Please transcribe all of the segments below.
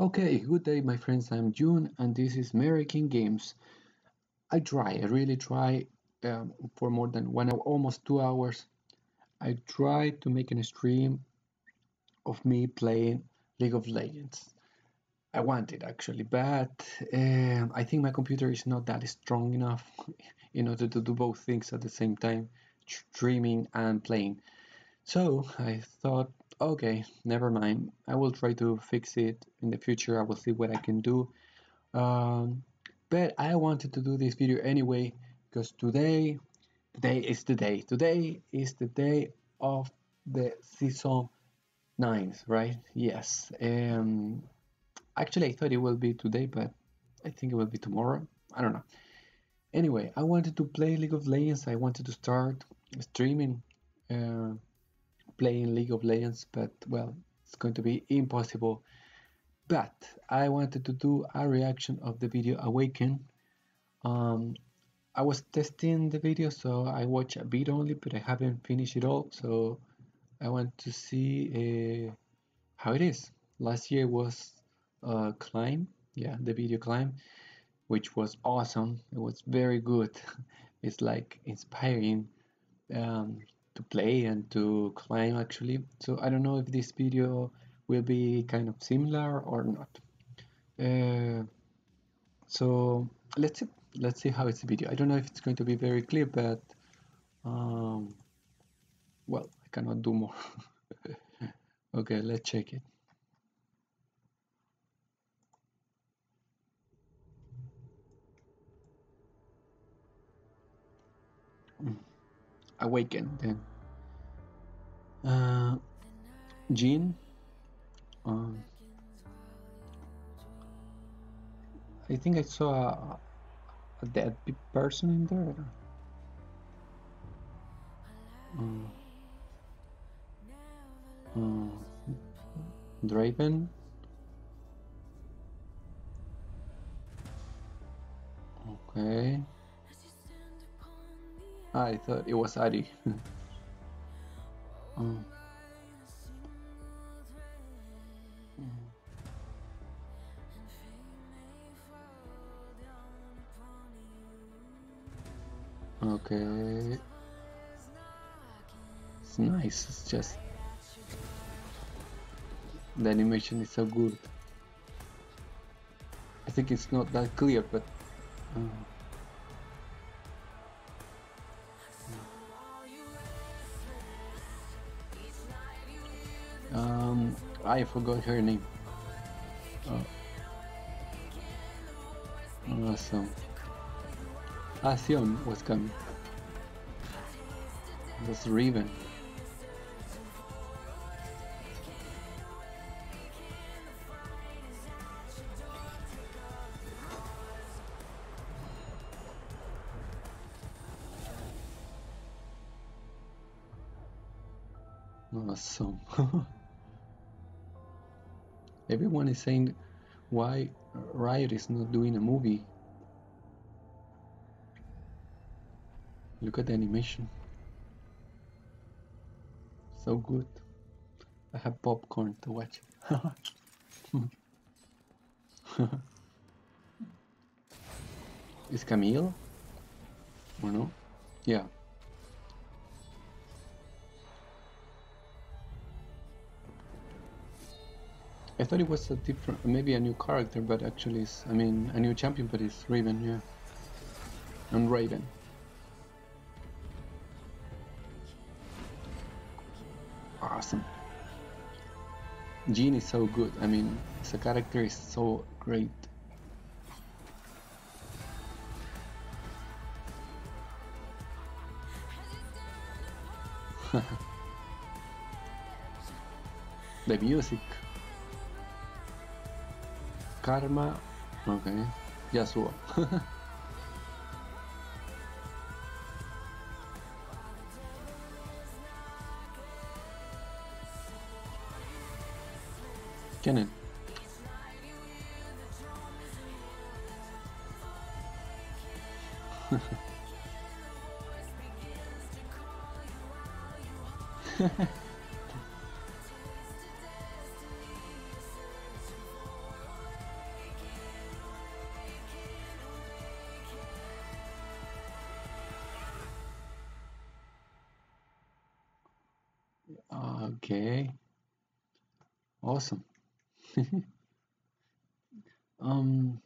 Okay, good day, my friends. I'm June, and this is Merakeen Games. I try, I really try um, for more than one hour, almost two hours. I try to make a stream of me playing League of Legends. I want it actually, but um, I think my computer is not that strong enough in order to do both things at the same time, streaming and playing. So I thought, okay, never mind. I will try to fix it in the future. I will see what I can do. Um, but I wanted to do this video anyway because today, today is the day. Today is the day of the season nine, right? Yes. Um, actually, I thought it will be today, but I think it will be tomorrow. I don't know. Anyway, I wanted to play League of Legends. I wanted to start streaming. Uh, playing League of Legends, but well, it's going to be impossible. But I wanted to do a reaction of the video Awaken. Um, I was testing the video, so I watched a bit only, but I haven't finished it all. So I want to see uh, how it is. Last year was uh, Climb, yeah, the video Climb, which was awesome. It was very good. It's like inspiring. Um, to play and to climb actually. So I don't know if this video will be kind of similar or not. Uh, so let's see. Let's see how it's video. I don't know if it's going to be very clear but um, well I cannot do more. Okay let's check it awaken then uh, Jhin. Um, I think I saw a, a dead person in there. Um, um, Draven. Okay. I thought it was Adi. Mm. Okay. It's nice, it's just the animation is so good. I think it's not that clear, but uh, I forgot her name. Oh. Awesome. Ah, Asion was coming. That's Riven. Awesome. Everyone is saying why Riot is not doing a movie. Look at the animation. So good. I have popcorn to watch. is Camille? Or no? Yeah. I thought it was a different, maybe a new character, but actually it's, I mean, a new champion, but it's Raven, yeah. And Raven. Awesome. Jhin is so good, I mean, the character is so great. the music Karma. Ok. Ya subo. ¿Quién es? Okay. Awesome. um.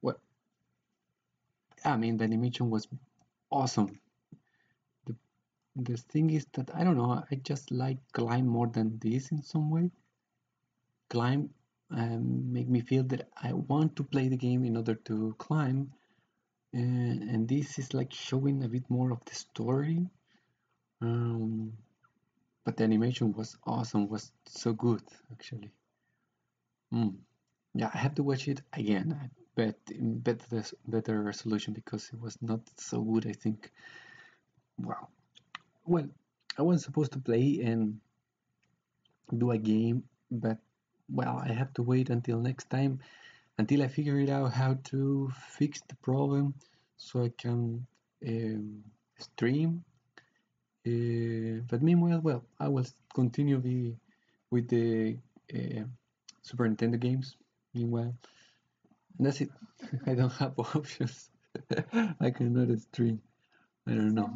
What? I mean, the animation was awesome. The the thing is that I don't know. I just like climb more than this in some way. Climb um, make me feel that I want to play the game in order to climb, and, and this is like showing a bit more of the story. Um, but the animation was awesome. Was so good actually. Mm. Yeah, I have to watch it again. I bet in better better resolution because it was not so good. I think. Wow. Well, I was supposed to play and do a game, but well, I have to wait until next time until I figure it out how to fix the problem so I can um, stream. Uh, but meanwhile, well, I will continue be with the uh, Super Nintendo games. Meanwhile, and that's it. I don't have options. I cannot stream. I don't know.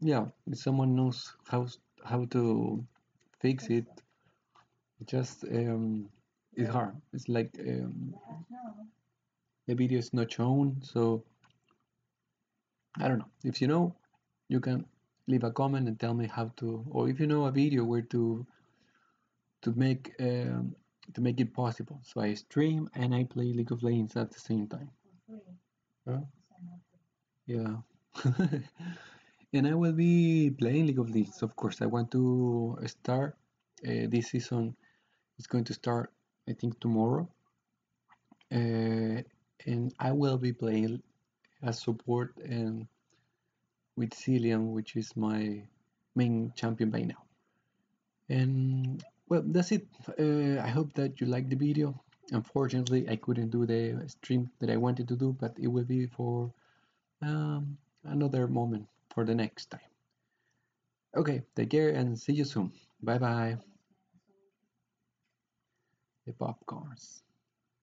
Yeah, if someone knows how how to fix it, just um, it's hard. It's like um, the video is not shown, so I don't know. If you know, you can leave a comment and tell me how to, or if you know a video where to to make um, to make it possible. So I stream and I play League of Legends at the same time. Huh? Yeah. and I will be playing League of Legends. Of course, I want to start uh, this season. It's going to start, I think, tomorrow, uh, and I will be playing as support and with Zilean, which is my main champion by now. And well, that's it. Uh, I hope that you liked the video. Unfortunately, I couldn't do the stream that I wanted to do, but it will be for um, another moment for the next time. Okay, take care and see you soon. Bye bye. The popcorns.